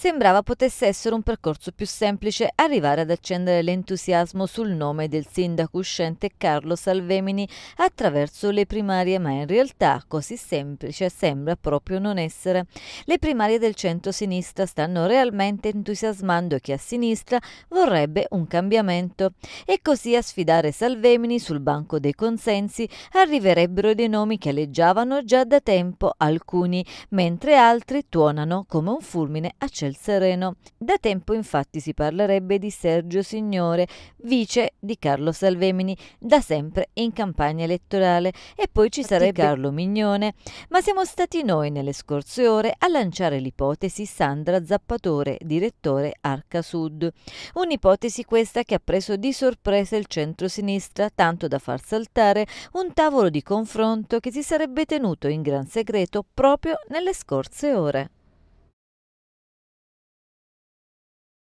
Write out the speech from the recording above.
Sembrava potesse essere un percorso più semplice arrivare ad accendere l'entusiasmo sul nome del sindaco uscente Carlo Salvemini attraverso le primarie, ma in realtà così semplice sembra proprio non essere. Le primarie del centro-sinistra stanno realmente entusiasmando chi a sinistra vorrebbe un cambiamento e così a sfidare Salvemini sul banco dei consensi arriverebbero dei nomi che aleggiavano già da tempo alcuni, mentre altri tuonano come un fulmine a ciel sereno. Da tempo infatti si parlerebbe di Sergio Signore, vice di Carlo Salvemini, da sempre in campagna elettorale, e poi ci sarebbe Carlo Mignone, ma siamo stati noi nelle scorse ore a lanciare l'ipotesi Sandra Zappatore, direttore Arca Sud. Un'ipotesi questa che ha preso di sorpresa il centro-sinistra, tanto da far saltare un tavolo di confronto che si sarebbe tenuto in gran segreto proprio nelle scorse ore.